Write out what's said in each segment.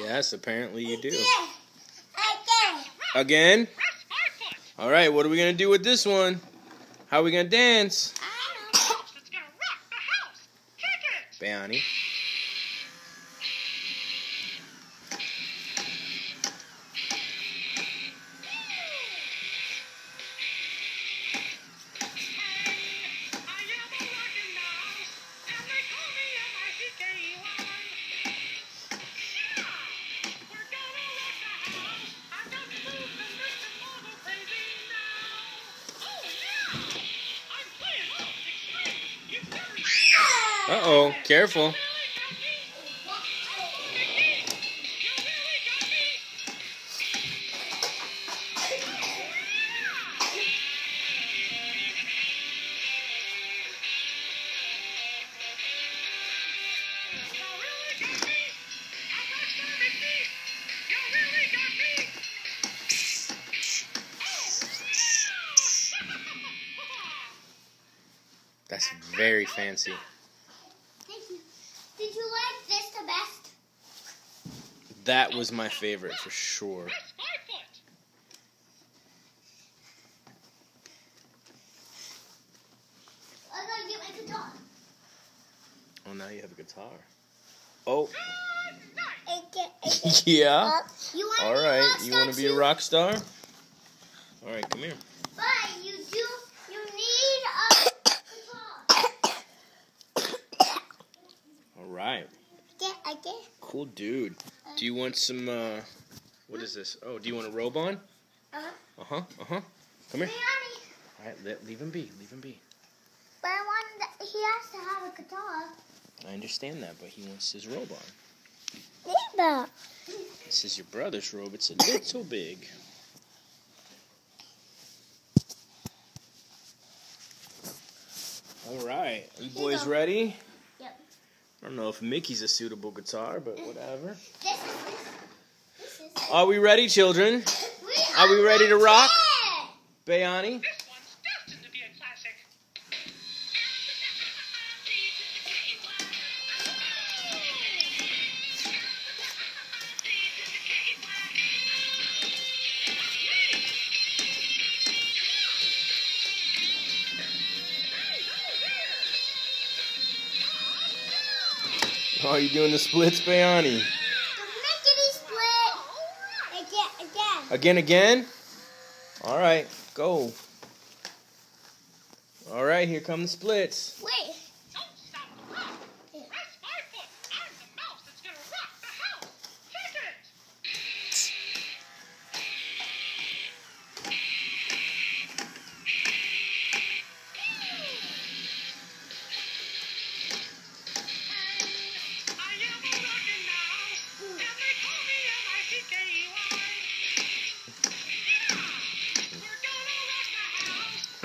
Yes, apparently you do. Again. Again? All right, what are we going to do with this one? How are we going to dance? Bayani. Uh oh, careful. That's very fancy. Thank you. Did you like this the best? That was my favorite for sure. I'm gonna get my guitar. Oh, now you have a guitar. Oh, yeah. All to be a right, you want to be a rock star? All right, come here. But you do. You need a guitar. All right, cool dude. Do you want some? uh What is this? Oh, do you want a robe on? Uh-huh. Uh huh. Uh huh. Come here. All right, let, leave him be. Leave him be. but I want. The, he has to have a guitar. I understand that, but he wants his robe on. Neighbor. This is your brother's robe. It's a little big. All right, you boys ready? I don't know if Mickey's a suitable guitar, but mm. whatever. This is. This, this is. Are we ready, children? We Are we ready to rock? Bayani? Oh, are you doing the splits, Bayani? Split. Again. Again. Again, again? All right, go. All right, here come the splits. Wait.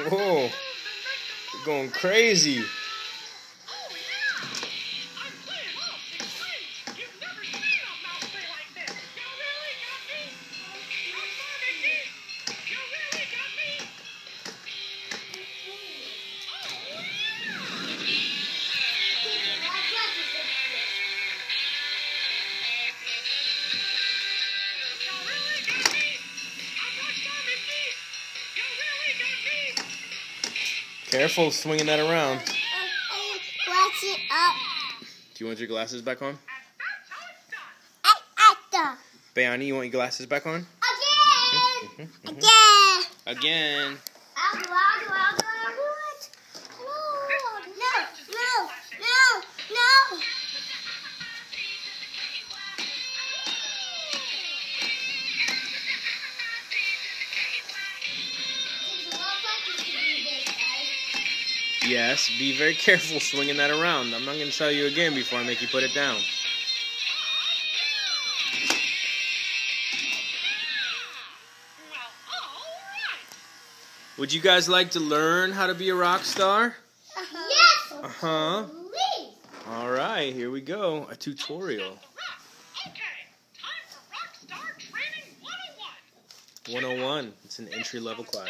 Whoa, you're going crazy. Careful swinging that around. Watch it up. Do you want your glasses back on? And that's how it's done. At, at the. Bayani, you want your glasses back on? Again. Mhm, mhm. Again. Again. Do it. No, no, no, no, Yes, be very careful swinging that around. I'm not going to tell you again before I make you put it down. Well, all right. Would you guys like to learn how to be a rock star? Yes. Uh huh. Please. All right, here we go. A tutorial. Okay, time for Rockstar Training 101. 101. It's an entry level class.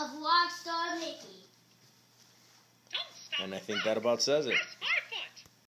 of Mickey. And I think that about says it.